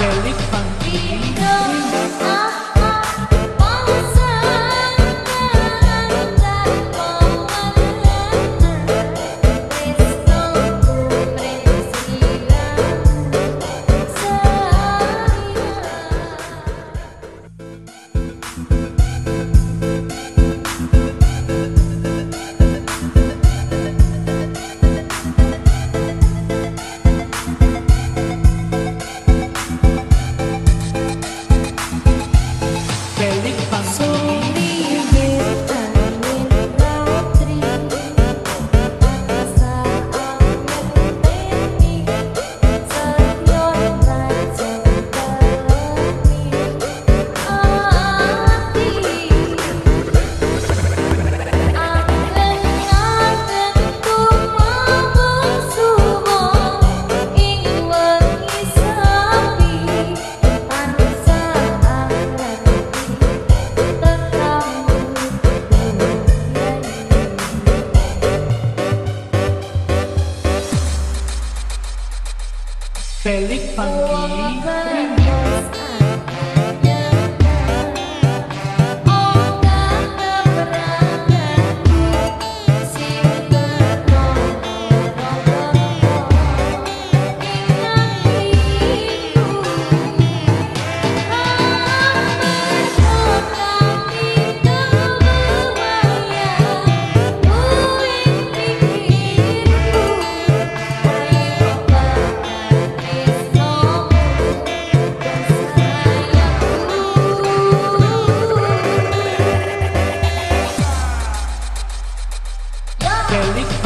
Felix Felix Funky Angelique.